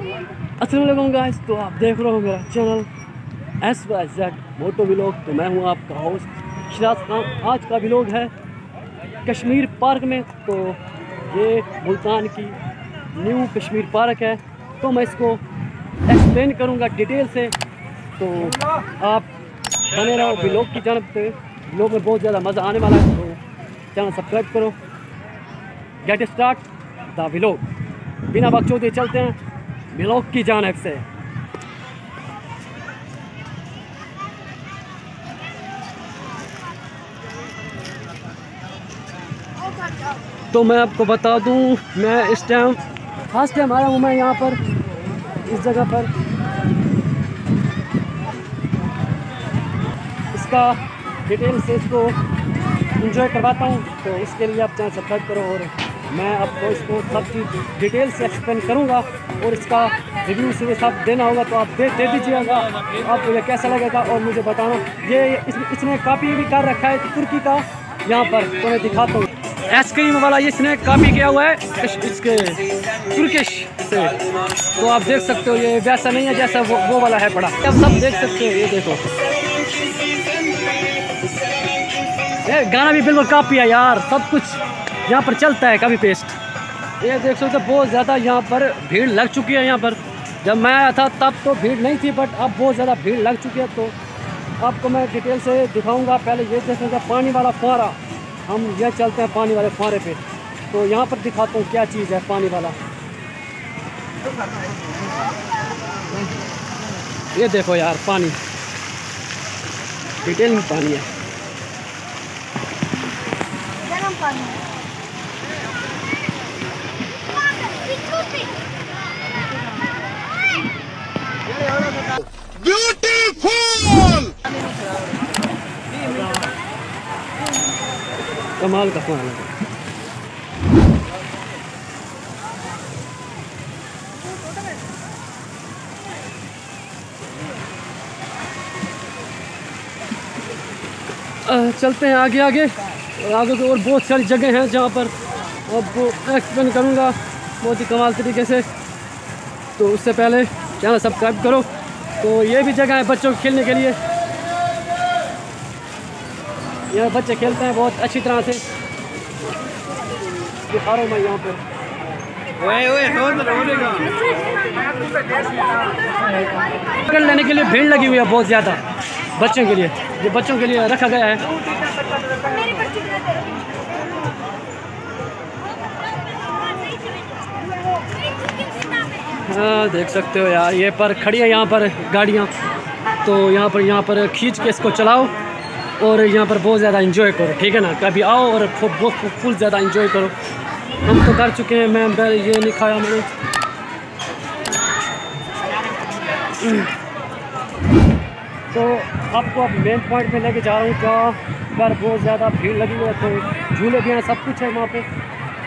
Aslam guys तो आप देख रहे हो मेरा channel S Y Z moto vlog तो मैं हूँ आपका होस्ट शिराज खान। आज का व्लॉग है कश्मीर पार्क में। तो ये मुल्तान की न्यू कश्मीर पार्क है। तो मैं इसको एक्सप्लेन करूँगा डिटेल से। तो आप बने रहो व्लॉग की जानब पे व्लॉग में बहुत ज़्यादा मज़ा आने वाला है। तो चैनल सब्सक्राइब करो। गेट स्टार्ट द व्लॉग बिना बकचोदी चलते हैं। व्लॉग की जानब से तो मैं आपको बता दूँ, मैं इस टाइम फ़र्स्ट टाइम आया हूँ मैं यहाँ पर, इस जगह पर। इसका डिटेल से इसको इंजॉय करवाता हूँ तो इसके लिए आप चैनल सब्सक्राइब करो और मैं आपको इसको सब चीज़ डिटेल से एक्सप्लेन करूँगा और इसका रिव्यू से सब देना होगा तो आप दे दे दीजिएगा आपको ये कैसा लगेगा और मुझे बताना। ये इस, इसने काफ़ी भी कर रखा है तुर्की का यहाँ पर तो मैं दिखाता हूँ। आइसक्रीम वाला ये इसने काफ़ी किया हुआ है इसके तुर्किश से। तो आप देख सकते हो ये वैसा नहीं है जैसा वो वो वाला है बड़ा। आप सब देख सकते हो ये देखो। ये गाना भी बिल्कुल काफ़ी है यार सब कुछ। यहाँ पर चलता है कभी पेस्ट ये देख सकते हो, बहुत ज़्यादा यहाँ पर भीड़ लग चुकी है यहाँ पर। जब मैं आया था, तब तो भीड़ नहीं थी बट अब बहुत ज़्यादा भीड़ लग चुकी है तो आपको मैं डिटेल से दिखाऊँगा। पहले ये देख सकते पानी वाला फुहारा। हम ये चलते हैं पानी वाले फुहारे पे। तो यहाँ पर दिखाता हूँ क्या चीज़ है पानी वाला। ये देखो यार, पानी। डिटेल में पानी है। पानी Beautiful! कमाल का फुहारा है। चलते हैं आगे आगे। और आगे तो और बहुत सारी जगह हैं जहाँ पर आपको एक्सप्लेन करूँगा। बहुत ही कमाल तरीके से। तो उससे पहले चैनल सब्सक्राइब करो। तो ये भी जगह है बच्चों के खेलने के लिए। यहाँ बच्चे खेलते हैं बहुत अच्छी तरह से। दिखा रहा हूँ मैं यहाँ पर पकड़ लेने के लिए भीड़ लगी हुई है बहुत ज़्यादा बच्चों के लिए। ये बच्चों के लिए रखा गया है। हाँ देख सकते हो यार ये पर खड़ी है यहाँ पर गाड़ियाँ। तो यहाँ पर यहाँ पर खींच के इसको चलाओ। और यहाँ पर बहुत ज़्यादा इंजॉय करो ठीक है ना? कभी आओ और फु- फुल ज़्यादा इंजॉय करो। हम तो कर चुके हैं मैं ये नहीं खाया मैंने। तो आपको अब मेन पॉइंट में लेके जा रहा हूँ क्या पर बहुत ज़्यादा भीड़ लगी हुई है तो झूले भी हैं सब कुछ है वहाँ पे।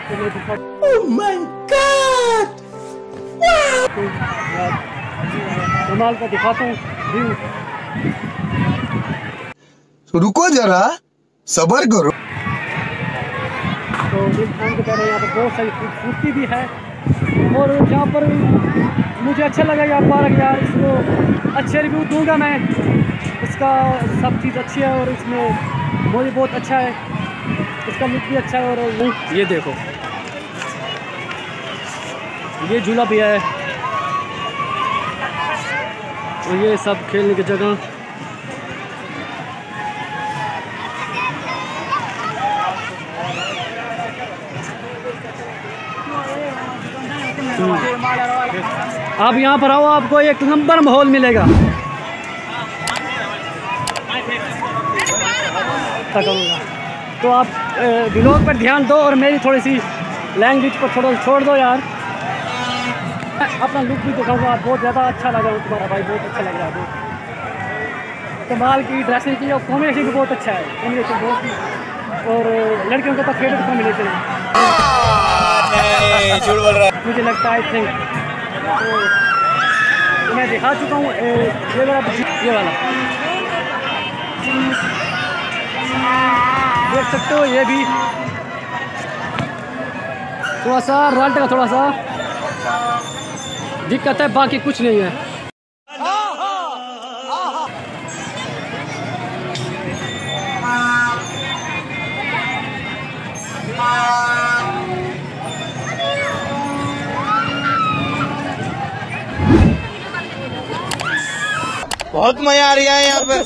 तो मैं दिखा Oh my god! तो का दिखाता हूँ रुको जरा सबर करो। तो इस टाइम के पहले यहाँ पर बहुत सारी खूबसूरती भी है और यहाँ पर मुझे अच्छा लगा यार पार्क यार इसको अच्छे रिव्यू दूँगा मैं। इसका सब चीज़ अच्छी है और इसमें मुझे बहुत अच्छा है। इसका लुक भी अच्छा है और ये देखो। ये झूला भी है। और ये सब खेलने की जगह। आप यहाँ पर आओ, आपको एक नंबर माहौल मिलेगा। तो आप ब्लॉग पर ध्यान दो और मेरी थोड़ी सी लैंग्वेज को थोड़ा छोड़ दो यार। अपना लुक भी दिखाऊँगा, बहुत ज़्यादा अच्छा लगा है तुम्हारा भाई, बहुत अच्छा लग रहा है कमाल की ड्रेसिंग की और कॉम्बिनेशन भी बहुत अच्छा है कॉम्बिनेशन बहुत और लड़कियों का तो फेवरेट कॉम्बिनेशन है। झूठ बोल रहा है। मुझे लगता है तो मैं दिखा चुका हूँ ये वाला ये वाला। देख सकते हो, ये भी। थोड़ा सा रल्ट का थोड़ा सा। दिक्कत है, बाकी कुछ नहीं है। बहुत मज़ा आ रहा है यहाँ पे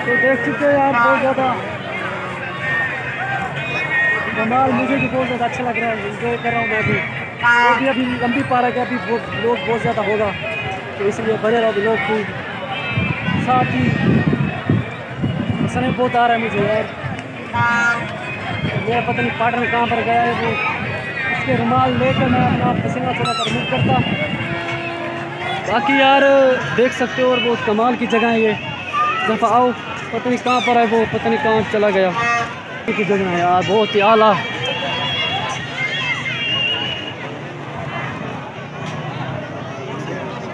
तो देख चुके हैं यार बहुत ज़्यादा। कमाल, मुझे भी बहुत ज़्यादा अच्छा लग रहा है। इंजॉय कर रहा हूँ मैं भी। भी अभी लंबी पा रहा है, अभी बहुत लोग बहुत ज़्यादा होगा। तो इसलिए बने रहो लोग भी। साथ ही समय बहुत आ रहा है मुझे यार। मेरा पता नहीं पार्टनर कहाँ पर गया है वो। उसके रुमाल लेकर मैं अपना पसीना थोड़ा सा रिमूव करता। बाकी यार, देख सकते हो और बहुत कमाल की जगह है ये। दफ़ा आओ, पता नहीं कहाँ पर है वो, पता नहीं कहाँ चला गया। की जगह है यार, बहुत ही आला।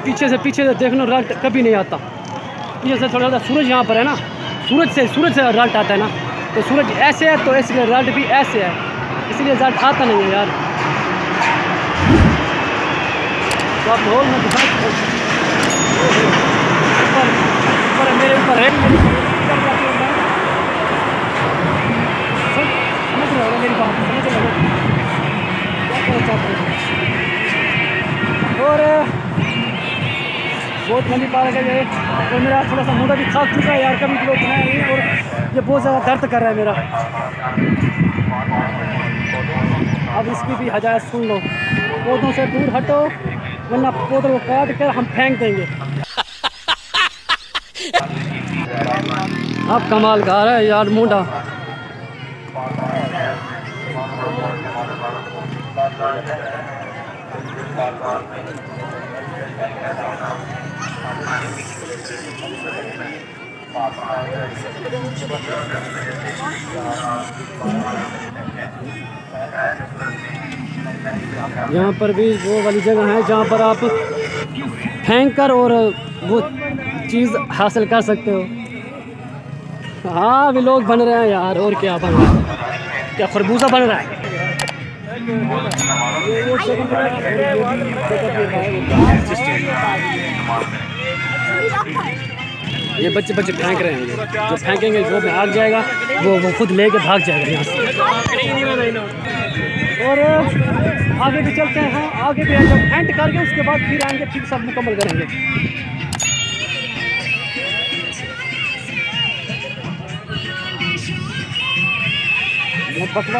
पीछे से पीछे से देखना रल्ट कभी नहीं आता। पीछे से थोड़ा सा सूरज यहाँ पर है ना, सूरज से सूरज से रल्ट आता है ना। तो सूरज ऐसे है तो इसलिए रल्ट भी ऐसे है। इसलिए रल्ट आता नहीं है यार। तो आप माहौल में दिखा ऊपर मेरे ऊपर है हूँ रहे हो रहे हो हो और बहुत लंबी पार्क है ये और मेरा थोड़ा सा मुंडा भी थक चुका है यार कभी लोग बनाया नहीं और ये बहुत ज़्यादा दर्द कर रहा है मेरा अब इसकी भी हदायत सुन लो पौधों से दूर हटो वरना पौधों को काट कर हम फेंक देंगे। अब कमाल का रहा है यार, मुंडा। यहाँ पर भी वो वाली जगह है जहाँ पर आप फेंक कर और वो चीज़ हासिल कर सकते हो। हाँ भी लोग बन रहे हैं यार, और क्या बन रहा है? क्या खरबूजा बन रहा है? ये बच्चे बच्चे फेंक रहे हैं। जो फेंकेंगे, वो में जाएगा, वो वो खुद लेके भाग जाएगा यहाँ से और आगे भी चलते हैं, आगे भी जब एंड करके उसके बाद फिर आएँगे, फिर सब मुकम्मल करेंगे बकवास